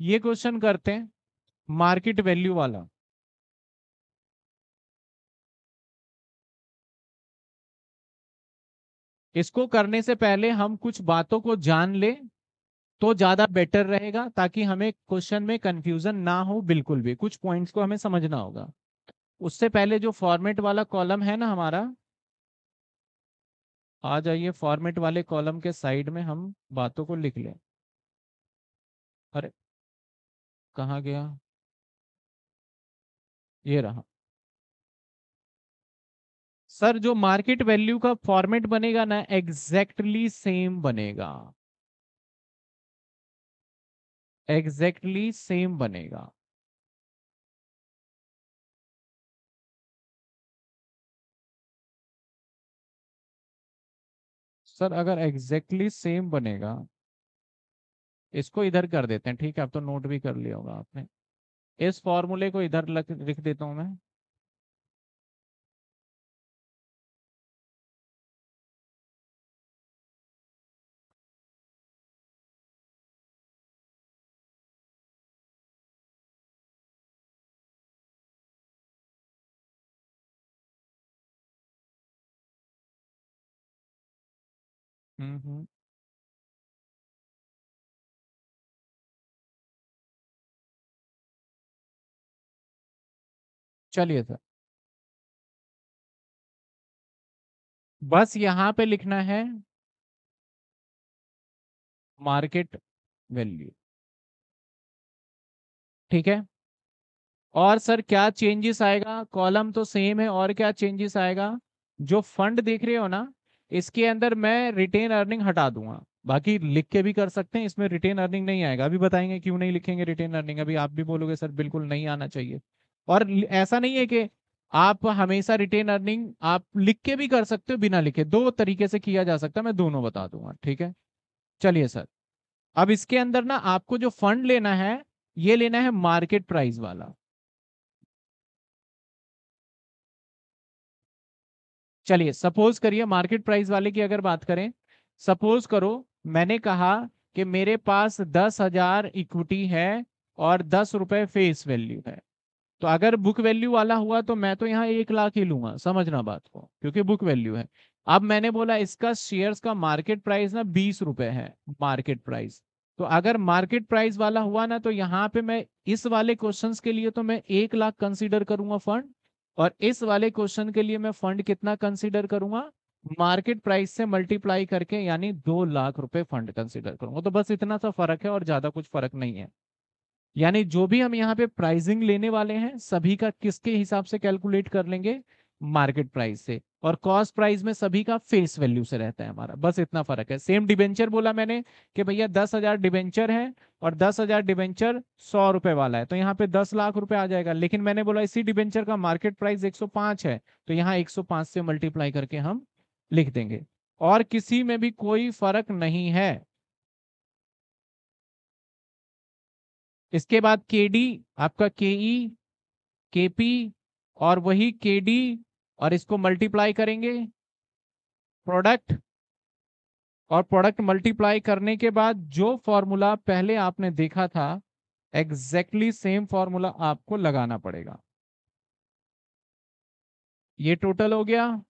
ये क्वेश्चन करते हैं मार्केट वैल्यू वाला। इसको करने से पहले हम कुछ बातों को जान ले तो ज़्यादा बेटर रहेगा ताकि हमें क्वेश्चन में कंफ्यूजन ना हो बिल्कुल भी। कुछ पॉइंट्स को हमें समझना होगा। उससे पहले जो फॉर्मेट वाला कॉलम है ना हमारा, आ जाइए फॉर्मेट वाले कॉलम के साइड में हम बातों को लिख लें। अरे कहाँ गया? ये रहा। सर, जो मार्केट वैल्यू का फॉर्मेट बनेगा ना, एग्जैक्टली सेम बनेगा। एग्जैक्टली सेम बनेगा। सर, अगर एग्जैक्टली सेम बनेगा इसको इधर कर देते हैं, ठीक है? अब तो नोट भी कर लिया होगा आपने। इस फॉर्मूले को इधर लिख देता हूँ मैं। हम्म हम्म। चलिए सर बस यहाँ पे लिखना है। Market value. ठीक है? और सर क्या चेंजेस आएगा? कॉलम तो सेम है, और क्या चेंजेस आएगा? जो फंड देख रहे हो ना, इसके अंदर मैं रिटेन अर्निंग हटा दूँगा। बाकी लिख के भी कर सकते हैं, इसमें रिटेन अर्निंग नहीं आएगा। अभी बताएँगे क्यों नहीं लिखेंगे रिटेन अर्निंग? अभी आप भी बोलोगे, सर, बिल्कुल नहीं आना चाहिए। और ऐसा नहीं है कि आप हमेशा रिटेन अर्निंग आप लिख के भी कर सकते हो, बिना लिखे। दो तरीके से किया जा सकता है, मैं दोनों बता दूँगा, ठीक है? चलिए सर, अब इसके अंदर ना आपको जो फंड लेना है, ये लेना है मार्केट प्राइस वाला। चलिए सपोज़ करिए मार्केट प्राइस वाले की अगर बात करें सपोज़ करो, मैंने कहा कि मेरे पास दस हज़ार इक्विटी है और दस रुपए फेस वैल्यू है। तो अगर बुक वैल्यू वाला हुआ तो मैं तो यहाँ एक लाख ही लूँगा, समझना बात को, क्योंकि बुक वैल्यू है। अब मैंने बोला इसका शेयर्स का मार्केट प्राइस ना बीस रुपए है मार्केट प्राइस तो अगर मार्केट प्राइस वाला हुआ ना तो यहाँ पे मैं इस वाले क्वेश्चंस के लिए तो मैं एक लाख कंसीडर करूँगा फंड और इस वाले क्वेश्चन के लिए मैं फंड कितना कंसीडर करूँगा? मार्केट प्राइस से मल्टीप्लाई करके यानी दो लाख रुपए फंड कंसीडर करूँगा। तो बस इतना सा फ़र्क है और ज़्यादा कुछ फ़र्क नहीं है। यानी जो भी हम यहाँ पे प्राइसिंग लेने वाले हैं, सभी का किसके हिसाब से कैलकुलेट कर लेंगे? मार्केट प्राइस से। और कॉस्ट प्राइस में सभी का फेस वैल्यू से रहता है हमारा। बस इतना फ़र्क है। सेम डिबेंचर बोला मैंने कि भैया दस हज़ार डिबेंचर है और दस हज़ार डिबेंचर सौ रुपए वाला है। तो यहाँ पे दस लाख रुपए आ जाएगा। लेकिन मैंने बोला इसी डिबेंचर का मार्केट प्राइस एक है। तो यहाँ एक से मल्टीप्लाई करके हम लिख देंगे। और किसी में भी कोई फ़र्क नहीं है। इसके बाद के डी आपका के ई के पी और वही के डी और इसको मल्टीप्लाई करेंगे। प्रोडक्ट और प्रोडक्ट मल्टीप्लाई करने के बाद जो फॉर्मूला पहले आपने देखा था एग्जैक्टली सेम फॉर्मूला आपको लगाना पड़ेगा। ये टोटल हो गया,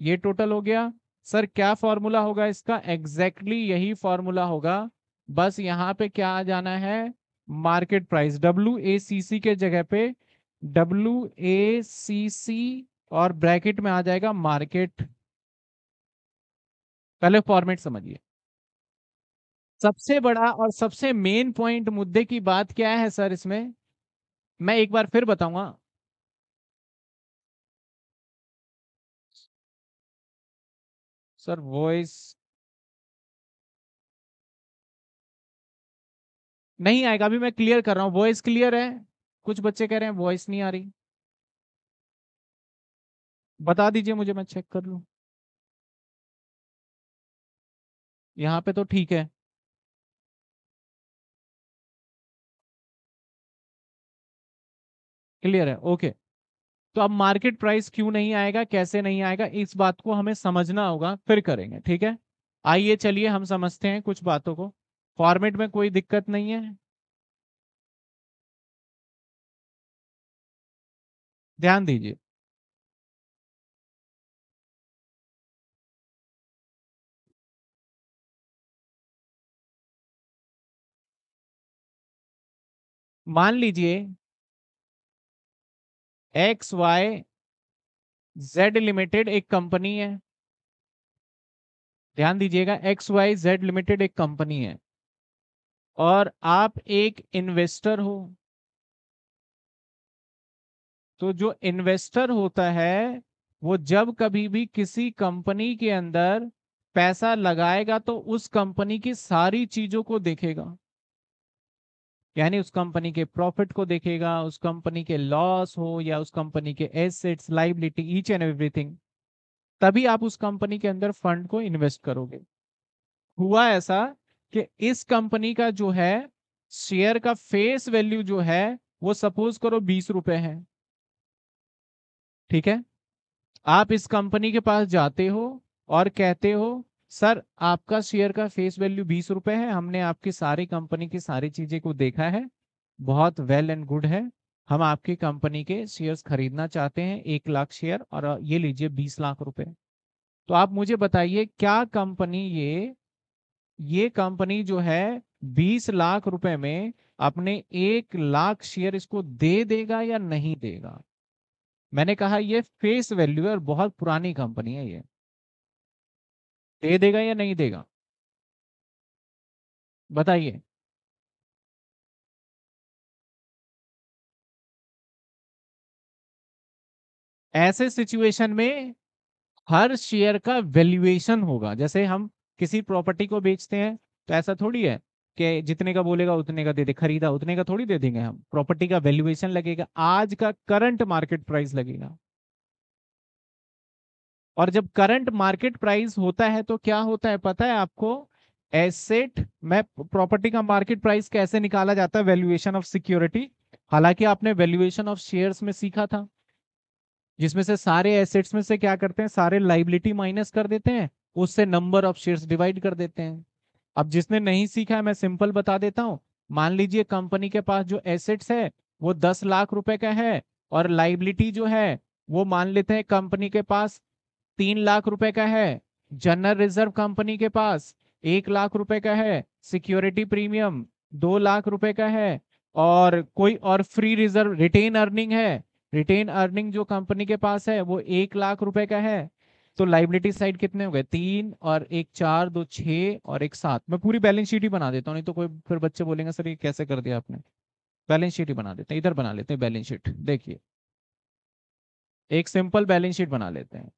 ये टोटल हो गया। सर, क्या फॉर्मूला होगा इसका? एग्जैक्टली exactly यही फॉर्मूला होगा। बस यहाँ पे क्या आ जाना है? Market price W A C C के जगह पे डब्ल्यू ए सी सी और ब्रैकेट में आ जाएगा मार्केट। पहले फॉर्मेट समझिए। सबसे बड़ा और सबसे मेन पॉइंट मुद्दे की बात क्या है सर इसमें? मैं एक बार फिर बताऊँगा। सर वॉइस नहीं आएगा, अभी मैं क्लियर कर रहा हूँ। वॉइस क्लियर है? कुछ बच्चे कह रहे हैं वॉइस नहीं आ रही। बता दीजिए मुझे, मैं चेक कर लू। यहाँ पे तो ठीक है। क्लियर है ओके तो अब मार्केट प्राइस क्यों नहीं आएगा, कैसे नहीं आएगा, इस बात को हमें समझना होगा, फिर करेंगे, ठीक है? आइए, चलिए, हम समझते हैं कुछ बातों को। फॉर्मेट में कोई दिक्कत नहीं है। ध्यान दीजिए। मान लीजिए एक्स, वाई, जेड लिमिटेड एक कंपनी है। ध्यान दीजिएगा, एक्स, वाई, जेड लिमिटेड एक कंपनी है। और आप एक इन्वेस्टर हो। तो जो इन्वेस्टर होता है, वो जब कभी भी किसी कंपनी के अंदर पैसा लगाएगा तो उस कंपनी की सारी चीज़ों को देखेगा। यानी उस कंपनी के प्रॉफिट को देखेगा, उस कंपनी के लॉस हो या उस कंपनी के assets, liability, each and everything. तभी आप उस कंपनी के अंदर फंड को इन्वेस्ट करोगे। हुआ ऐसा कि इस कंपनी का जो है, शेयर का फेस वैल्यू जो है, वो सपोज़ करो बीस रुपए है। ठीक है? आप इस कंपनी के पास जाते हो और कहते हो, सर, आपका शेयर का फेस वैल्यू बीस रुपए है, हमने आपकी सारी कंपनी की सारी चीज़ें को देखा है, बहुत वेल एंड गुड है, हम आपकी कंपनी के शेयर्स खरीदना चाहते हैं, एक लाख शेयर और ये लीजिए बीस लाख रुपए। तो आप मुझे बताइए, क्या कंपनी ये ये कंपनी जो है बीस लाख रुपए में अपने एक लाख शेयर इसको दे देगा या नहीं देगा? मैंने कहा, ये फेस वैल्यू है और बहुत पुरानी कंपनी है ये। दे देगा या नहीं देगा? बताइए। ऐसे सिचुएशन में हर शेयर का वैल्यूएशन होगा। जैसे हम किसी प्रॉपर्टी को बेचते हैं तो ऐसा थोड़ी है कि जितने का बोलेगा, उतने का दे दे, खरीदा, उतने का थोड़ी दे देंगे हम। प्रॉपर्टी का वैल्यूएशन लगेगा, आज का करंट मार्केट प्राइस लगेगा। और जब करंट मार्केट प्राइस होता है तो क्या होता है पता है आपको? एसेट में प्रॉपर्टी का मार्केट प्राइस कैसे निकाला जाता है? वैल्यूएशन ऑफ़ सिक्योरिटी हालाँकि आपने वैल्यूएशन ऑफ़ शेयर्स में सीखा था। जिसमें से सारे एसेट्स में से क्या करते हैं? सारे लाइबिलिटी माइनस कर देते हैं। उससे नंबर ऑफ़ शेयर्स डिवाइड कर देते हैं। अब जिसने नहीं सीखा है, मैं सिंपल बता देता हूँ। मान लीजिए कंपनी के पास जो एसेट्स है, वो दस लाख रुपए का है और लाइबिलिटी जो है, वो मान लेते हैं कंपनी के पास तीन लाख रुपए का है जनरल रिज़र्व कंपनी के पास एक लाख रुपए का है सिक्योरिटी प्रीमियम दो लाख रुपए का है और कोई और फ्री रिज़र्व रिटेन अर्निंग है। रिटेन अर्निंग जो कंपनी के पास है, वो एक लाख रुपए का है। तो लाइबिलिटी साइड कितने हो गए? तीन और एक चार, दो छ और एक सात। मैं पूरी बैलेंस शीट ही बना देता हूँ, नहीं तो कोई फिर बच्चे बोलेंगे, सर, ये कैसे कर दिया आपने? बैलेंस शीट ही बना देते हैं, इधर बना लेते हैं बैलेंस शीट देखिए। एक सिंपल बैलेंस शीट बना लेते हैं।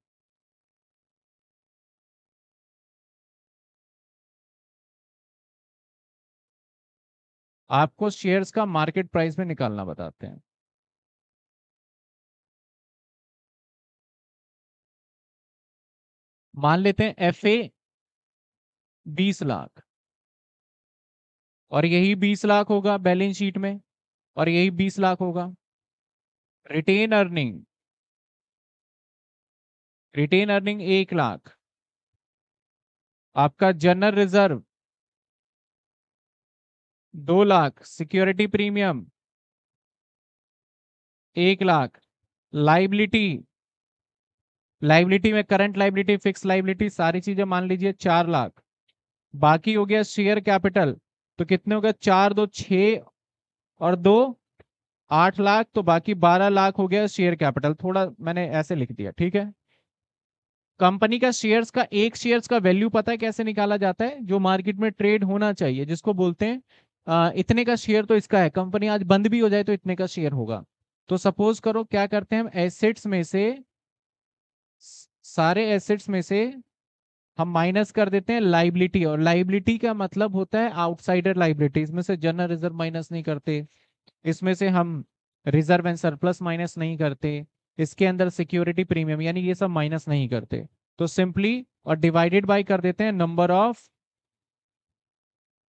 आपको शेयर्स का मार्केट प्राइस में निकालना बताते हैं। मान लेते हैं एफ़ ए बीस लाख। और यही बीस लाख होगा बैलेंस शीट में, और यही बीस लाख होगा। Retain earning. रिटेन अर्निंग एक लाख। आपका जनरल रिज़र्व। दो लाख। Security premium. एक लाख। लाइबिलिटी। लाइबिलिटी में, करंट लाइबिलिटी फिक्स लाइबिलिटी, सारी चीज़ें मान लीजिए चार लाख। बाकी हो गया शेयर कैपिटल तो कितने हो गए? चार दो छ और दो आठ लाख तो बाकी बारह लाख हो गया शेयर कैपिटल। थोड़ा मैंने ऐसे लिख दिया, ठीक है? कंपनी का शेयर्स का, एक शेयर्स का वैल्यू पता है कैसे निकाला जाता है? जो मार्केट में ट्रेड होना चाहिए, जिसको बोलते हैं इतने का शेयर तो इसका है, कंपनी आज बंद भी हो जाए तो इतने का शेयर होगा। तो सपोज़ करो क्या करते हैं हम, एसेट्स में से सारे एसेट्स में से हम माइनस कर देते हैं लाइबिलिटी और लाइबिलिटी का मतलब होता है आउटसाइडर लाइबिलिटी। इसमें से जनरल रिज़र्व माइनस नहीं करते। इसमें से हम रिज़र्व एंड सरप्लस माइनस नहीं करते। इसके अंदर सिक्योरिटी प्रीमियम यानी ये सब माइनस नहीं करते। तो सिंपली और डिवाइडेड बाय कर देते हैं नंबर ऑफ़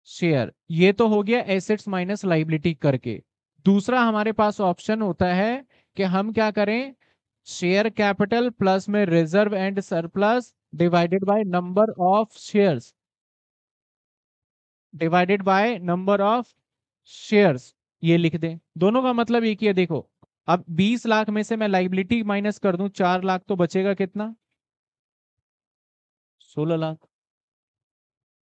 शेयर। ये तो हो गया एसेट्स माइनस लाइबिलिटी करके। दूसरा हमारे पास ऑप्शन होता है कि हम क्या करें? शेयर कैपिटल प्लस में reserve and surplus divided by number of shares divided by number of shares ये लिख दें। दोनों का मतलब एक ही है, देखो। अब बीस लाख में से मैं लाइबिलिटी माइनस कर दूँ, चार लाख तो बचेगा कितना? सोलह लाख।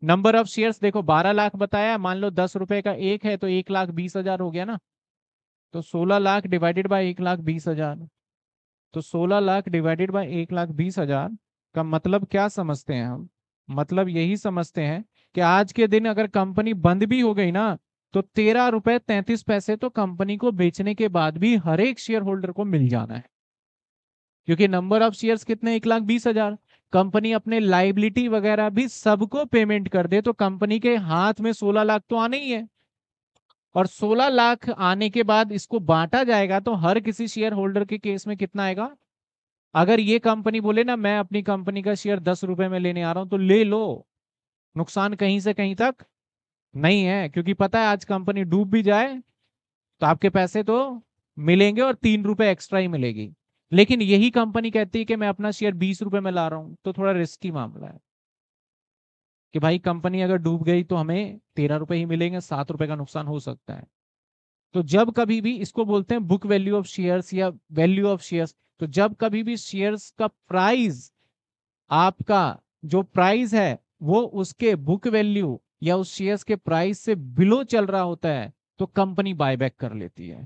नंबर ऑफ़ शेयर्स देखो, बारह लाख बताया, मान लो दस रुपए का एक है तो एक लाख बीस हज़ार हो गया ना। तो सोलह लाख डिवाइडेड बाय एक लाख बीस हज़ार। तो सोलह लाख डिवाइडेड बाय एक लाख बीस हज़ार का मतलब क्या समझते हैं हम? मतलब यही समझते हैं कि आज के दिन अगर कंपनी बंद भी हो गई ना तो तेरह रुपए तैतीस पैसे तो कंपनी को बेचने के बाद भी हर एक शेयर होल्डर को मिल जाना है। क्योंकि नंबर ऑफ़ शेयर्स कितने? एक लाख बीस हज़ार। कंपनी अपने लाइबिलिटी वगैरह भी सबको पेमेंट कर दे तो कंपनी के हाथ में सोलह लाख तो आने ही है। और 16 लाख आने के बाद इसको बांटा जाएगा तो हर किसी शेयर होल्डर के केस में कितना आएगा? अगर ये कंपनी बोले ना, मैं अपनी कंपनी का शेयर दस रुपए में लेने आ रहा हूँ तो ले लो। नुकसान कहीं से कहीं तक नहीं है, क्योंकि पता है आज कंपनी डूब भी जाए तो आपके पैसे तो मिलेंगे और तीन रुपए एक्स्ट्रा ही मिलेगी। लेकिन यही कंपनी कहती है कि मैं अपना शेयर बीस रुपए में ला रहा हूँ तो थोड़ा रिस्की मामला है। कि भाई कंपनी अगर डूब गई तो हमें तेरह रुपए ही मिलेंगे, सात रुपए का नुकसान हो सकता है। तो जब कभी भी इसको बोलते हैं बुक वैल्यू ऑफ़ शेयर्स या वैल्यू ऑफ़ शेयर्स तो जब कभी भी शेयर्स का प्राइस आपका जो प्राइस है, वो उसके बुक वैल्यू या उस शेयर्स के प्राइस से बिलो चल रहा होता है तो कंपनी बायबैक कर लेती है।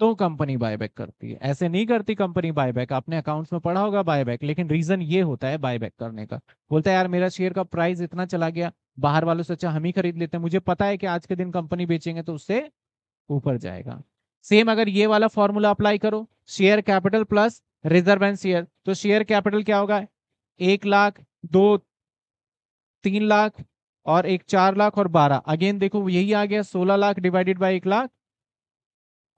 तो कंपनी बायबैक करती है। ऐसे नहीं करती कंपनी बायबैक आपने अकाउंट्स में पढ़ा होगा बायबैक लेकिन रीजन ये होता है बायबैक करने का। बोलता है, यार, मेरा शेयर का प्राइस इतना चला गया। बाहर वालों से अच्छा हम ही खरीद लेते हैं। मुझे पता है कि आज के दिन कंपनी बेचेंगे तो उससे ऊपर जाएगा। सेम अगर ये वाला फॉर्मूला अप्लाई करो share capital plus reserve and share तो शेयर कैपिटल क्या होगा? एक लाख, दो, तीन लाख और एक चार लाख और बारह। अगेन देखो, यही आ गया, सोलह लाख डिवाइडेड बाई एक लाख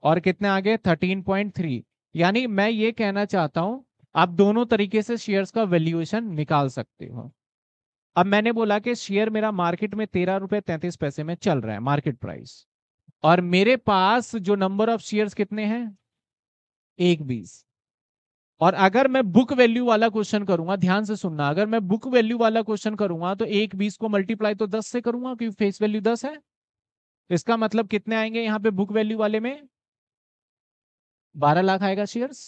और कितने आ गए? थर्टीन पॉइंट थ्री यानी मैं ये कहना चाहता हूँ, आप दोनों तरीके से शेयर्स का वैल्यूएशन निकाल सकते हो। अब मैंने बोला कि शेयर मेरा मार्केट में तेरह रुपए तैतीस पैसे में चल रहा है मार्केट प्राइस और मेरे पास जो नंबर ऑफ़ शेयर्स कितने हैं? एक बीस. और अगर मैं बुक वैल्यू वाला क्वेश्चन करूँगा, ध्यान से सुनना, अगर मैं बुक वैल्यू वाला क्वेश्चन करूँगा तो एक बीस को मल्टीप्लाई तो दस से करूँगा, क्योंकि फेस वैल्यू दस है। इसका मतलब कितने आएँगे यहाँ पे बुक वैल्यू वाले में? बारह लाख आएगा शेयर्स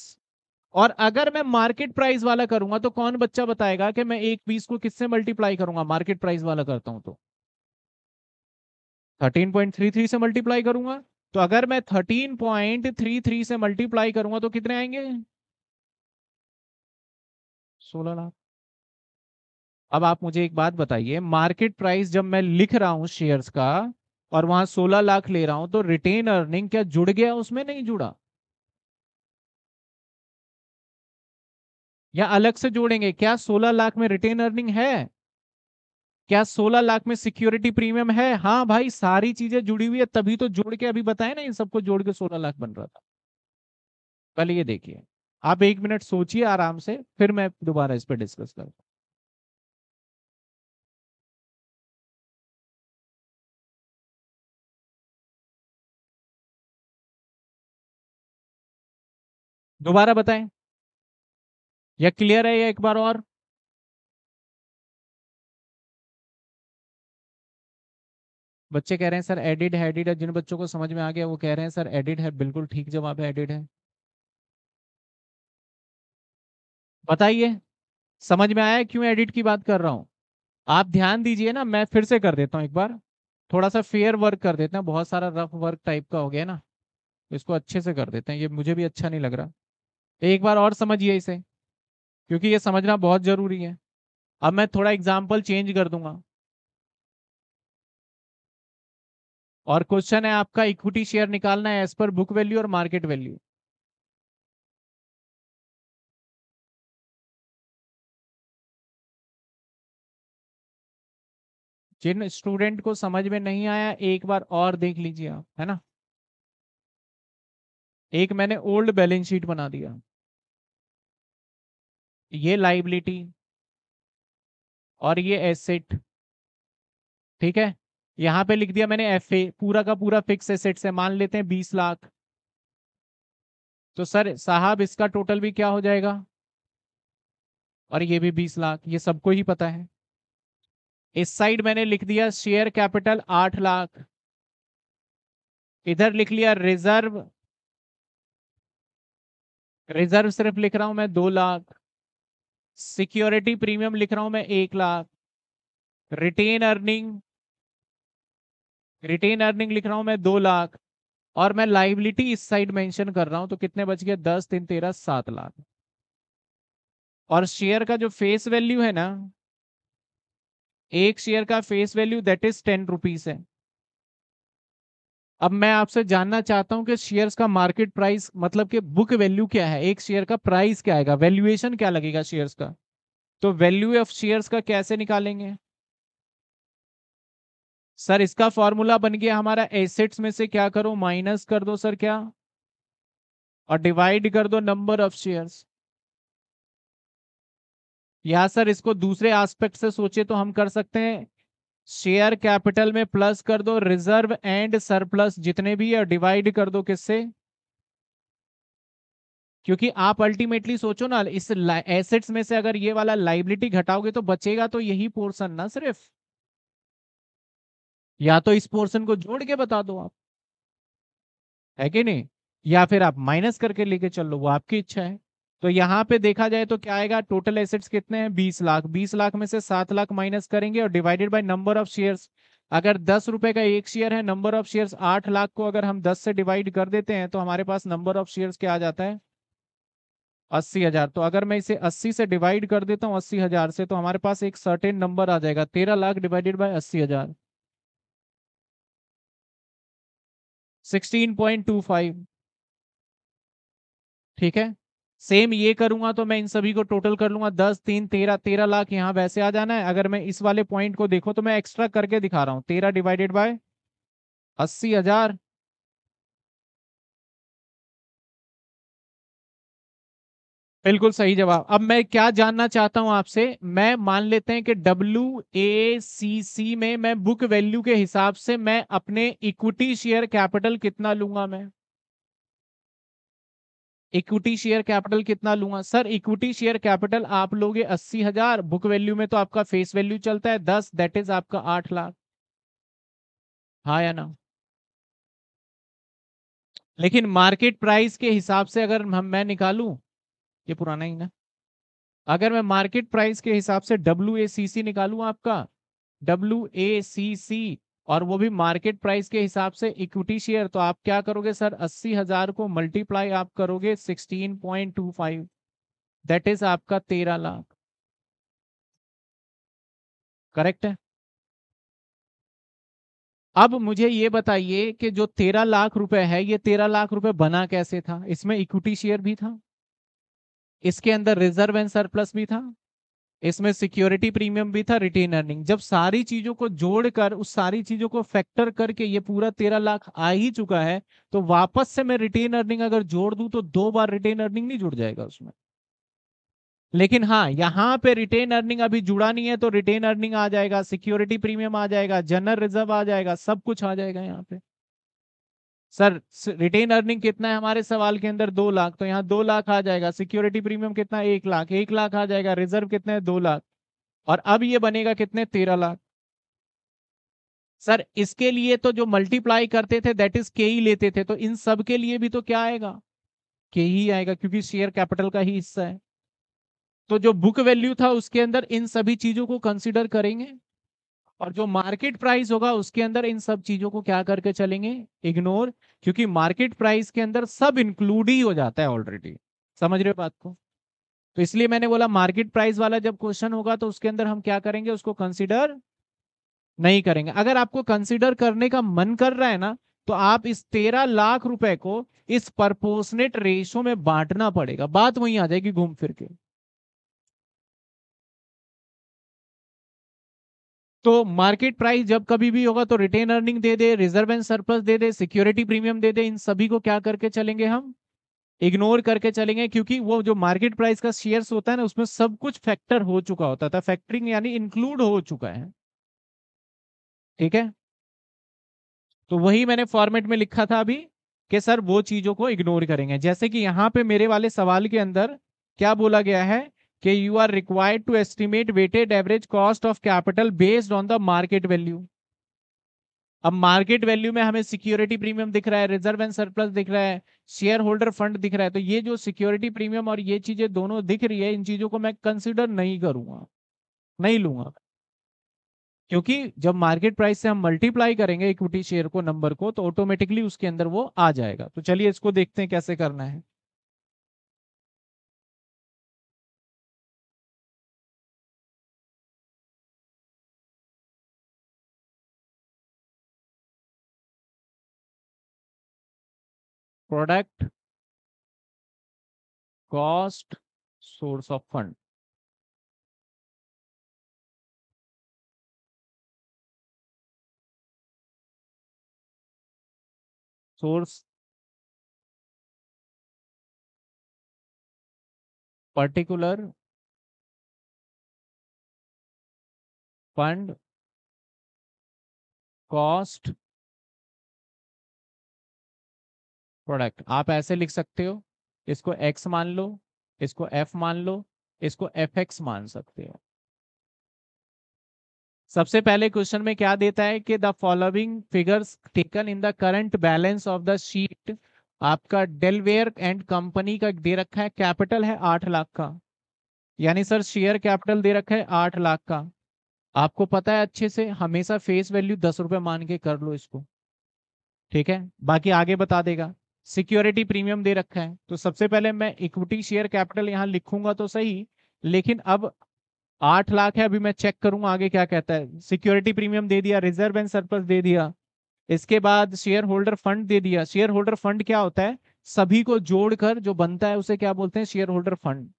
और अगर मैं मार्केट प्राइस वाला करूँगा तो कौन बच्चा बताएगा कि मैं एक बीस को किससे मल्टीप्लाई करूँगा? मार्केट प्राइस वाला करता हूँ तो। 13.33 से मल्टीप्लाई करूँगा। तो अगर मैं 13.33 से मल्टीप्लाई करूँगा तो कितने आएँगे? 16 लाख। अब आप मुझे एक बात बताइए मार्केट प्राइस जब मैं लिख रहा हूँ शेयर्स का, और वहाँ 16 लाख ले रहा हूँ तो रिटेन अर्निंग क्या जुड़ गया? उसमें नहीं जुड़ा। या अलग से जोड़ेंगे? क्या 16 लाख में रिटेन अर्निंग है? क्या 16 लाख में सिक्योरिटी प्रीमियम है? हाँ भाई, सारी चीज़ें जुड़ी हुई है, तभी तो जोड़ के अभी बताए ना, इन सबको जोड़ के 16 लाख बन रहा था। पहले ये देखिए, आप एक मिनट सोचिए आराम से, फिर मैं दोबारा इस पर डिस्कस करूँ दोबारा बताएँ। या क्लियर है या एक बार और? बच्चे कह रहे हैं, सर एडिड है एडिड है। जिन बच्चों को समझ में आ गया, वो कह रहे हैं, सर एडिड है, बिल्कुल ठीक जवाब है एडिड है। बताइए, समझ में आया क्यों एडिट की बात कर रहा हूँ? आप ध्यान दीजिए ना, मैं फिर से कर देता हूँ एक बार। थोड़ा सा फेयर वर्क कर देते हैं, बहुत सारा रफ वर्क टाइप का हो गया ना, इसको अच्छे से कर देते हैं, ये मुझे भी अच्छा नहीं लग रहा। एक बार और समझिए इसे। क्योंकि ये समझना बहुत ज़रूरी है। अब मैं थोड़ा एग्ज़ाम्पल चेंज कर दूँगा। और क्वेश्चन है आपका इक्विटी शेयर निकालना है एज पर बुक वैल्यू और मार्केट वैल्यू जिन स्टूडेंट को समझ में नहीं आया, एक बार और देख लीजिए आप, है ना? एक मैंने ओल्ड बैलेंस शीट बना दिया। ये लाइबिलिटी और ये एसेट ठीक है? यहाँ पे लिख दिया मैंने एफ़ ए पूरा का पूरा फिक्स एसेट से मान लेते हैं बीस लाख। तो सर, साहब, इसका टोटल भी क्या हो जाएगा? और ये भी बीस लाख, ये सबको ही पता है। इस साइड मैंने लिख दिया शेयर कैपिटल आठ लाख। इधर लिख लिया रिज़र्व रिज़र्व सिर्फ़ लिख रहा हूँ मैं दो लाख। सिक्योरिटी प्रीमियम लिख रहा हूँ मैं एक lakh. Retain earning retain earning लिख रहा हूँ मैं दो लाख। और मैं लाइबिलिटी इस साइड मेंशन कर रहा हूँ तो कितने बच गए? दस, तीन, तेरह, सात लाख। और शेयर का जो फेस वैल्यू है ना, एक शेयर का face value that is ten rupees है। अब मैं आपसे जानना चाहता हूँ कि शेयर्स का मार्केट प्राइस मतलब कि बुक वैल्यू क्या है? एक शेयर का प्राइस क्या आएगा? वैल्यूएशन क्या लगेगा शेयर्स का? तो वैल्यू ऑफ़ शेयर्स का कैसे निकालेंगे? सर इसका फॉर्मूला बन गया हमारा एसेट्स में से क्या करो? माइनस कर दो सर क्या? और डिवाइड कर दो नंबर ऑफ़ शेयर्स या सर इसको दूसरे एस्पेक्ट से सोचे तो हम कर सकते हैं। शेयर कैपिटल में प्लस कर दो रिज़र्व एंड सरप्लस जितने भी है डिवाइड कर दो किससे? क्योंकि आप अल्टीमेटली सोचो ना, इस एसेट्स में से अगर ये वाला लाइबिलिटी घटाओगे तो बचेगा तो यही पोर्शन ना सिर्फ़? या तो इस पोर्शन को जोड़ के बता दो आप। है कि नहीं? या फिर आप माइनस करके लेके चल लो, वो आपकी इच्छा है। तो यहाँ पे देखा जाए तो क्या आएगा? टोटल एसेट्स कितने हैं? बीस लाख। बीस लाख में से सात लाख माइनस करेंगे और divided by number of shares अगर दस रुपए का एक शेयर है नंबर ऑफ़ शेयर्स आठ लाख को अगर हम दस से डिवाइड कर देते हैं तो हमारे पास नंबर ऑफ़ शेयर्स क्या आ जाता है? अस्सी हज़ार। तो अगर मैं इसे अस्सी से डिवाइड कर देता हूँ, अस्सी हज़ार से तो हमारे पास एक सर्टेन नंबर आ जाएगा। तेरह लाख डिवाइडेड बाय अस्सी हज़ार। सिक्सटीन पॉइंट टू फाइव ठीक है? सेम ये करूँगा तो मैं इन सभी को टोटल कर लूँगा। दस, तीन, तेरह तेरह लाख यहाँ वैसे आ जाना है। अगर मैं इस वाले पॉइंट को देखो तो मैं एक्स्ट्रा करके दिखा रहा हूँ। तेरह डिवाइडेड बाय अस्सी हज़ार। बिल्कुल सही जवाब। अब मैं क्या जानना चाहता हूँ आपसे? मैं मान लेते हैं कि डब्ल्यू ए सी सी में मैं बुक वैल्यू के हिसाब से मैं अपने इक्विटी शेयर कैपिटल कितना लूँगा मैं? इक्विटी शेयर कैपिटल कितना लूँगा? सर, इक्विटी शेयर कैपिटल आप लोगे अस्सी हज़ार, बुक वैल्यू में तो आपका फेस वैल्यू चलता है दस, दैट इज़ आपका आठ लाख। हाँ या ना? लेकिन मार्केट प्राइस के हिसाब से अगर हम, मैं निकालू, ये पुराना ही ना। अगर मैं मार्केट प्राइस के हिसाब से डब्ल्यू ए सी सी निकालू आपका डब्ल्यू ए सी सी और वो भी मार्केट प्राइस के हिसाब से इक्विटी शेयर तो आप क्या करोगे सर? अस्सी हज़ार को मल्टीप्लाई आप करोगे sixteen point two five that is आपका तेरह लाख। करेक्ट है? अब मुझे ये बताइए कि जो तेरह लाख रुपए है, ये तेरह लाख रुपए बना कैसे था? इसमें इक्विटी शेयर भी था? इसके अंदर रिज़र्व एंड सरप्लस भी था? इसमें सिक्योरिटी प्रीमियम भी था रिटेन अर्निंग जब सारी चीज़ों को जोड़कर, उस सारी चीज़ों को फैक्टर करके ये पूरा तेरह लाख आ ही चुका है तो वापस से मैं रिटेन अर्निंग अगर जोड़ दूँ तो दो बार रिटेन अर्निंग नहीं जुड़ जाएगा उसमें। लेकिन हाँ यहाँ पे रिटेन अर्निंग अभी जुड़ा नहीं है तो रिटेन अर्निंग आ जाएगा सिक्योरिटी प्रीमियम आ जाएगा जनरल रिज़र्व आ जाएगा, सब कुछ आ जाएगा यहाँ पे। सर रिटेन अर्निंग कितना है हमारे सवाल के अंदर? दो लाख। तो यहाँ दो लाख आ जाएगा। सिक्योरिटी प्रीमियम कितना? एक लाख। एक लाख आ जाएगा। रिज़र्व कितना है? दो लाख। और अब ये बनेगा कितने? तेरह लाख। सर, इसके लिए तो जो मल्टीप्लाई करते थे दैट इज़ के ही लेते थे। तो इन सब के लिए भी तो क्या आएगा? के ही आएगा, क्योंकि शेयर कैपिटल का ही हिस्सा है। तो जो बुक वैल्यू था उसके अंदर इन सभी चीज़ों को कंसिडर करेंगे। और जो मार्केट प्राइस होगा, उसके अंदर इन सब चीज़ों को क्या करके चलेंगे? इग्नोर क्योंकि मार्केट प्राइस के अंदर सब इंक्लूड ही हो जाता है ऑलरेडी समझ रहे हो बात को? तो इसलिए मैंने बोला मार्केट प्राइस वाला जब क्वेश्चन होगा तो उसके अंदर हम क्या करेंगे? उसको कंसिडर नहीं करेंगे। अगर आपको कंसिडर करने का मन कर रहा है ना तो आप इस तेरह लाख रुपए को इस परपोर्सनेट रेशो में बांटना पड़ेगा। बात वही आ जाएगी घूम फिर के। तो मार्केट प्राइस जब कभी भी होगा तो रिटेन अर्निंग दे दे रिज़र्व एंड सरप्लस दे दे सिक्योरिटी प्रीमियम दे दे, इन सभी को क्या करके चलेंगे हम? इग्नोर करके चलेंगे, क्योंकि वो जो मार्केट प्राइस का शेयर्स होता है ना, उसमें सब कुछ फैक्टर हो चुका होता था। फैक्टरिंग यानी इंक्लूड हो चुका है। ठीक है? तो वही मैंने फॉर्मेट में लिखा था अभी कि सर वो चीज़ों को इग्नोर करेंगे। जैसे कि यहाँ पे मेरे वाले सवाल के अंदर क्या बोला गया है? कि you are required to estimate weighted average cost of capital based on the market value अब मार्केट वैल्यू में हमें सिक्योरिटी प्रीमियम दिख रहा है रिज़र्व एंड सरप्लस दिख रहा है शेयर होल्डर फंड दिख रहा है तो ये जो सिक्योरिटी प्रीमियम और ये चीज़ें दोनों दिख रही है, इन चीज़ों को मैं कंसिडर नहीं करूँगा, नहीं लूँगा। क्योंकि जब मार्केट प्राइस से हम मल्टीप्लाई करेंगे इक्विटी शेयर को नंबर को तो ऑटोमेटिकली उसके अंदर वो आ जाएगा। तो चलिए इसको देखते हैं कैसे करना है। product cost source of fund. Source particular fund cost product. आप ऐसे लिख सकते हो, इसको एक्स मान लो, इसको एफ़ मान लो, इसको एफ़ एक्स मान सकते हो। सबसे पहले क्वेश्चन में क्या देता है कि the following figures taken in the current balance of the sheet, आपका डेलवेयर एंड कंपनी का दे रखा है कैपिटल है आठ लाख का। यानी सर, शेयर कैपिटल दे रखा है आठ लाख का। आपको पता है अच्छे से, हमेशा फेस वैल्यू दस रुपए मान के कर लो इसको। ठीक है? बाकी आगे बता देगा। सिक्योरिटी प्रीमियम दे रखा है। तो सबसे पहले मैं इक्विटी शेयर कैपिटल यहाँ लिखूँगा तो सही, लेकिन अब आठ लाख है, अभी मैं चेक करूँगा आगे क्या कहता है। सिक्योरिटी प्रीमियम दे दिया, रिज़र्व एंड सरप्लस दे दिया, इसके बाद शेयर होल्डर फंड दे दिया। शेयर होल्डर फंड क्या होता है? सभी को जोड़कर जो बनता है उसे क्या बोलते हैं? Share holder fund.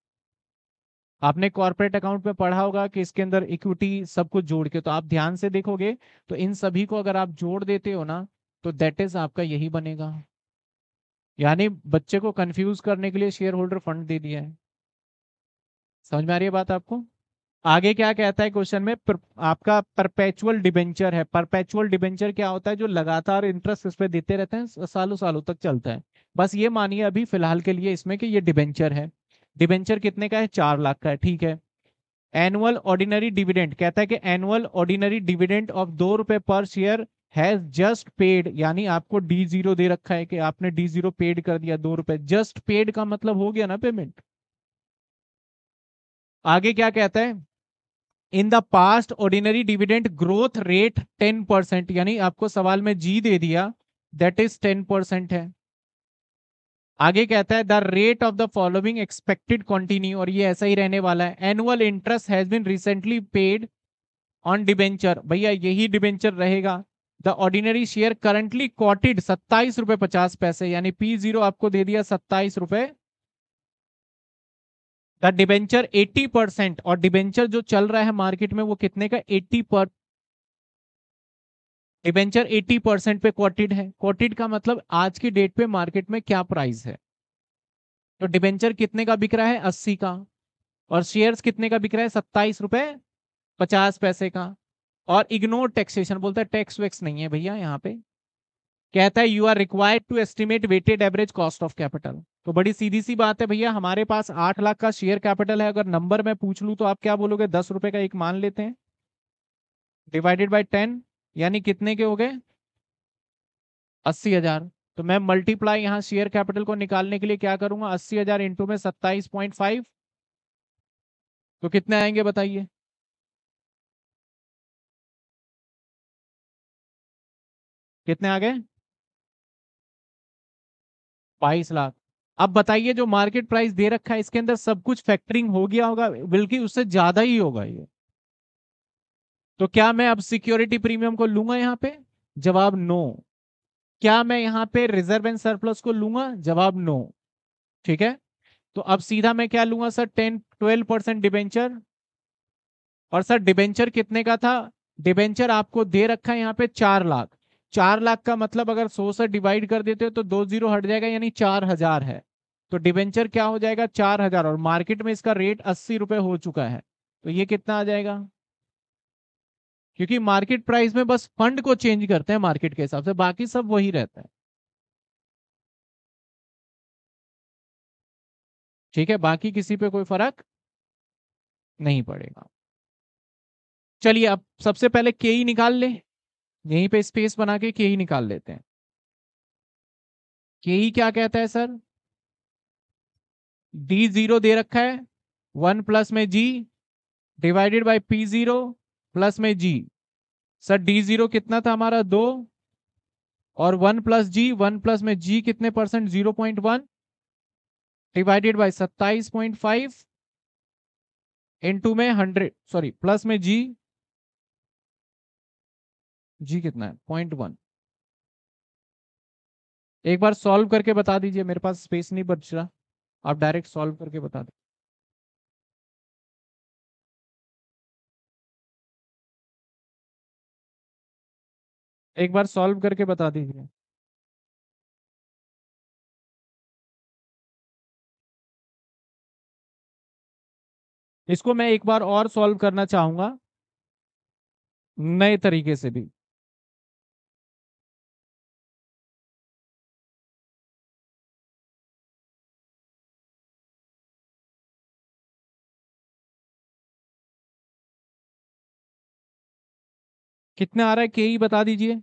आपने कॉर्पोरेट अकाउंट में पढ़ा होगा कि इसके अंदर इक्विटी सब कुछ जोड़ के तो आप ध्यान से देखोगे तो इन सभी को अगर आप जोड़ देते हो ना तो दैट इज़ आपका यही बनेगा। यानी बच्चे को कंफ्यूज करने के लिए शेयर होल्डर फंड दे दिया है। समझ में आ रही है बात आपको? आगे क्या कहता है क्वेश्चन में? पर, आपका परपेचुअल डिबेंचर है। परपेचुअल डिबेंचर क्या होता है? जो लगातार इंटरेस्ट इस पे देते रहते हैं सालों सालों तक चलता है। बस ये मानिए अभी फ़िलहाल के लिए इसमें कि ये डिबेंचर है। डिबेंचर कितने का है? चार लाख का है ठीक है। एनुअल ऑर्डिनरी डिविडेंड कहता है कि एनुअल ऑर्डिनरी डिविडेंड ऑफ़ दो रुपए पर शेयर हैज़ जस्ट पेड यानी आपको डी ज़ीरो दे रखा है कि आपने डी ज़ीरो पेड कर दिया दो रुपए। जस्ट पेड का मतलब हो गया ना पेमेंट आगे क्या कहता है? In the past ordinary dividend growth rate ten percent यानी आपको सवाल में जी दे दिया दैट इज़ टेन परसेंट है। आगे कहता है the rate of the following expected continue और ये ऐसा ही रहने वाला है। Annual interest has been recently paid on debenture भैया, यही डिबेंचर रहेगा। The ordinary share currently quoted सत्ताईस रुपए पचास पैसे, यानी पी ज़ीरो आपको दे दिया सत्ताईस रुपए। द डिबेंचर 80 परसेंट, और डिबेंचर जो चल रहा है मार्केट में वो कितने का? 80 पर। डिबेंचर 80 परसेंट पे क्वार्टेड है। क्वार्टेड का मतलब आज की डेट पे मार्केट में क्या प्राइस है? तो डिबेंचर कितने का बिक रहा है? 80 का। और शेयर्स कितने का बिक रहा है? सत्ताईस रुपए पचास पैसे का। और इग्नोर टैक्सेशन बोलता है टैक्स वैक्स नहीं है भैया यहाँ पे। कहता है you are required to estimate weighted average cost of capital तो बड़ी सीधी सी बात है भैया, हमारे पास आठ लाख का शेयर कैपिटल है। अगर नंबर में पूछ लू तो आप क्या बोलोगे? दस रुपए का एक मान लेते हैं। डिवाइडेड बाई टेन यानी कितने के हो गए? अस्सी हज़ार। तो मैं मल्टीप्लाई यहाँ शेयर कैपिटल को निकालने के लिए क्या करूँगा? अस्सी हज़ार इंटू में सत्ताईस पॉइंट फाइव तो कितने आएँगे बताइए? कितने आ गए? बाईस लाख। अब बताइए जो मार्केट प्राइस दे रखा है, इसके अंदर सब कुछ फैक्टरिंग हो गया होगा बल्कि उससे ज़्यादा ही होगा ये। तो क्या मैं अब सिक्योरिटी प्रीमियम को लूँगा यहाँ पे? जवाब नो। क्या मैं यहाँ पे रिज़र्व एंड सरप्लस को लूँगा? जवाब नो। ठीक है? तो अब सीधा मैं क्या लूँगा sir? Ten, twelve percent debenture. और सर, डिबेंचर कितने का था? डिबेंचर आपको दे रखा है यहाँ पे चार लाख। चार लाख का मतलब अगर सौ से डिवाइड कर देते हो तो दो ज़ीरो हट जाएगा, यानी चार हज़ार है। तो डिबेंचर क्या हो जाएगा? चार हज़ार। और मार्केट में इसका रेट अस्सी रुपए हो चुका है। तो ये कितना आ जाएगा? क्योंकि मार्केट प्राइस में बस फंड को चेंज करते हैं मार्केट के हिसाब से, बाकी सब वही रहता है। ठीक है, बाकी किसी पे कोई फ़र्क नहीं पड़ेगा। चलिए, अब सबसे पहले के ही निकाल ले। यहीं पे स्पेस बना के के ही निकाल लेते हैं। के ही क्या कहता है सर डी ज़ीरो दे रखा है वन प्लस में g divided by P zero plus में जी सर डी ज़ीरो कितना था हमारा? दो। और one plus g one plus में जी कितने percent zero point one divided by सत्ताईस पॉइंट फाइव इंटू में हंड्रेड सॉरी प्लस में जी जी कितना है? पॉइंट वन एक बार सॉल्व करके बता दीजिए, मेरे पास स्पेस नहीं बच रहा। आप डायरेक्ट सॉल्व करके बता दें एक बार सॉल्व करके बता दीजिए। इसको मैं एक बार और सॉल्व करना चाहूँगा। नए तरीके से भी। कितने आ रहा है? के ही बता दीजिए।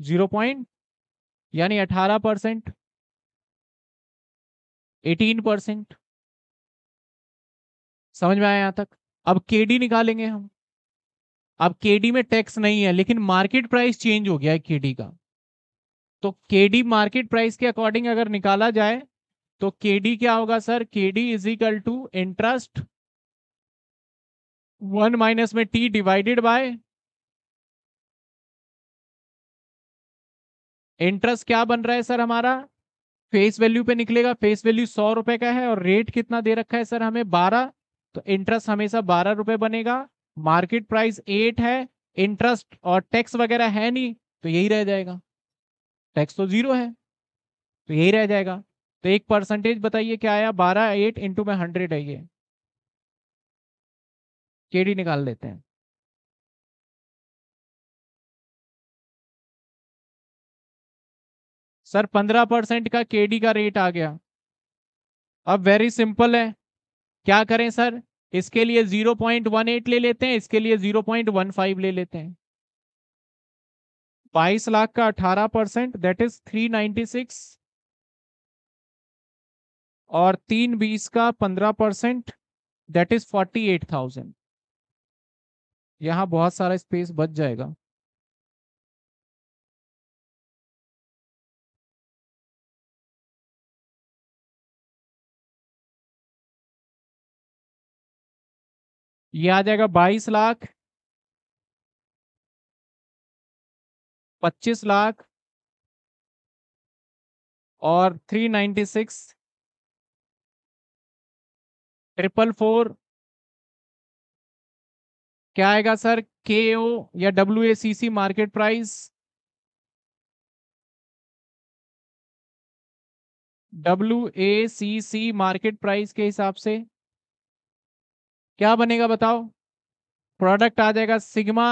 ज़ीरो पॉइंट, यानी अठारह परसेंट। Eighteen percent. समझ में आया यहाँ तक? अब केडी निकालेंगे हम। अब केडी में टैक्स नहीं है, लेकिन मार्केट प्राइस चेंज हो गया है केडी का। तो केडी मार्केट प्राइस के अकॉर्डिंग अगर निकाला जाए तो केडी क्या होगा sir K D is equal to interest one minus में टी डिवाइडेड बाय इंटरेस्ट क्या बन रहा है सर हमारा? फेस वैल्यू पे निकलेगा। फेस वैल्यू सौ रुपए का है और रेट कितना दे रखा है सर हमें? बारह। तो इंटरेस्ट हमेशा बारह रुपए बनेगा। मार्केट प्राइस एट है। इंटरेस्ट और टैक्स वगैरह है नहीं तो यही रह जाएगा। टैक्स तो ज़ीरो है तो यही रह जाएगा। तो एक परसेंटेज बताइए क्या आया? बारह, एट इंटू में हंड्रेड है ये। केडी निकाल लेते हैं। सर पंद्रह परसेंट का केडी का रेट आ गया। अब वेरी सिंपल है। क्या करें सर? इसके लिए 0.18 ले लेते हैं इसके लिए 0.15 ले लेते हैं। 22 लाख का 18 परसेंट दैट इज़ 396 और तीन बीस का 15 परसेंट दैट इज़ 48,000 यहाँ बहुत सारा स्पेस बच जाएगा। ये आ जाएगा बाईस लाख, पच्चीस लाख और three ninety six triple four क्या आएगा सर? के ओ या W A C C market price W A C C market price के हिसाब से। क्या बनेगा बताओ? प्रोडक्ट आ जाएगा sigma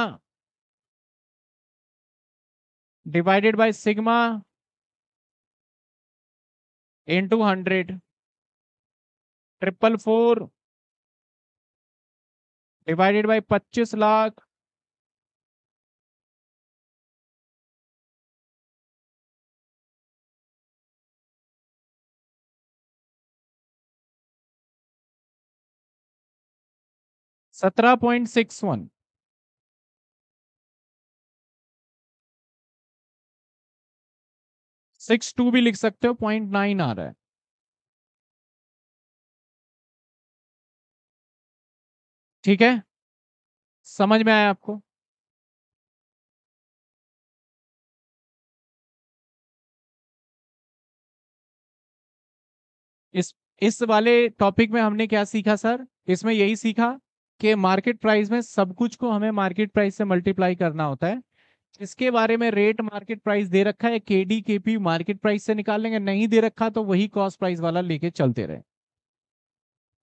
divided by sigma into hundred triple four divided by पच्चीस लाख। सत्रह point six one. Six two भी लिख सकते हो, पॉइंट नाइन आ रहा है। ठीक है? समझ में आया आपको? इस इस वाले टॉपिक में हमने क्या सीखा, सर? इसमें यही सीखा कि मार्केट प्राइस में सब कुछ को हमें मार्केट प्राइस से मल्टीप्लाई करना होता है। इसके बारे में रेट मार्केट प्राइस दे रखा है केडी केपी मार्केट प्राइस से निकाल लेंगे नहीं दे रखा तो वही कॉस्ट प्राइस वाला लेके चलते रहे।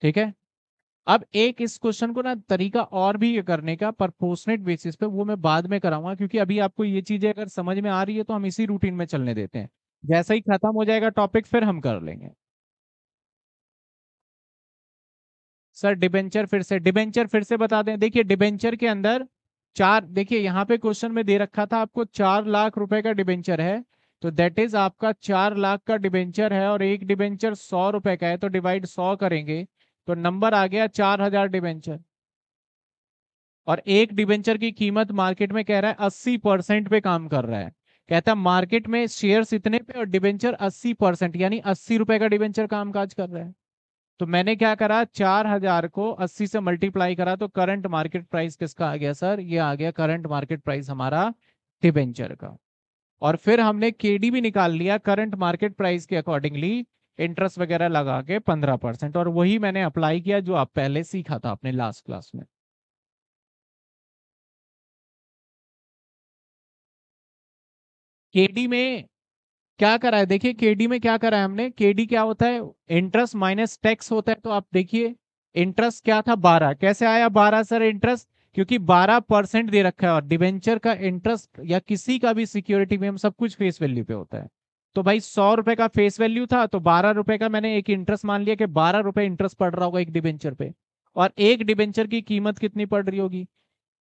ठीक है? अब एक इस क्वेश्चन को ना तरीका और भी करने का परपोर्शनेट बेसिस पे वो मैं बाद में कराऊँगा, क्योंकि अभी आपको ये चीज़ें अगर समझ में आ रही है तो हम इसी रूटीन में चलने देते हैं। जैसा ही खत्म हो जाएगा टॉपिक फिर हम कर लेंगे। सर डिबेंचर फिर से डिबेंचर फिर से बता दें। देखिए डिबेंचर के अंदर चार, देखिए, यहाँ पे क्वेश्चन में दे रखा था आपको, चार लाख रुपए का डिबेंचर है। तो दैट इज़ आपका चार लाख का डिबेंचर है और एक डिबेंचर सौ रुपए का है तो डिवाइड सौ करेंगे। तो नंबर आ गया चार हज़ार डिबेंचर। और एक डिबेंचर की कीमत मार्केट में कह रहा है अस्सी परसेंट पे काम कर रहा है। कहता है मार्केट में शेयर्स इतने पे और डिबेंचर अस्सी परसेंट, यानी अस्सी रुपए का डिबेंचर काम काज कर रहा है। तो मैंने क्या करा, चार हज़ार को अस्सी से मल्टीप्लाई करा तो करंट मार्केट प्राइस किसका आ गया सर? ये आ गया करंट मार्केट प्राइस हमारा डिबेंचर का। और फिर हमने केडी भी निकाल लिया करंट मार्केट प्राइस के अकॉर्डिंगली इंटरेस्ट वगैरह लगा के पंद्रह परसेंट। और वही मैंने अप्लाई किया जो आप पहले सीखा था अपने लास्ट क्लास में। केडी में क्या करा है? देखिए केडी में क्या करा है हमने? केडी क्या होता है? इंटरेस्ट माइनस टैक्स होता है तो आप देखिए इंटरेस्ट क्या था? बारह। कैसे आया बारह सर इंटरेस्ट क्योंकि बारह परसेंट दे रखा है और डिवेंचर का इंटरेस्ट या किसी का भी सिक्योरिटी में हम सब कुछ फेस वैल्यू पे होता है। तो भाई सौ रुपए का फेस वैल्यू था तो बारह रुपए का मैंने एक इंटरेस्ट मान लिया कि बारह रुपए इंटरेस्ट पड़ रहा होगा एक डिबेंचर पे। और एक डिबेंचर की कीमत कितनी पड़ रही होगी?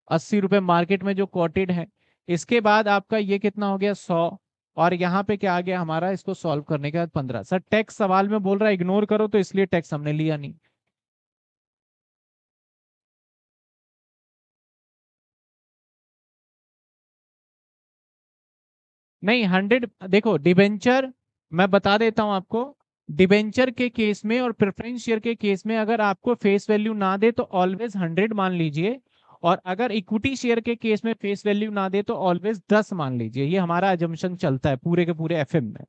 अस्सी रुपए मार्केट में जो कॉटेड है। इसके बाद आपका ये कितना हो गया? सौ। और यहाँ पे क्या आ गया? हमारा इसको सॉल्व करने के बाद पंद्रह। सर टैक्स सवाल में बोल रहा है इग्नोर करो तो इसलिए टैक्स हमने लिया नहीं। नहीं हंड्रेड देखो डिबेंचर मैं बता देता हूँ आपको डिबेंचर के केस में और प्रेफरेंस शेयर के केस में अगर आपको फेस वैल्यू ना दे तो ऑलवेज हंड्रेड मान लीजिए और अगर इक्विटी शेयर के केस में फेस वैल्यू ना दे तो ऑलवेज दस मान लीजिए। ये हमारा एजम्पन चलता है पूरे के पूरे एफएम में।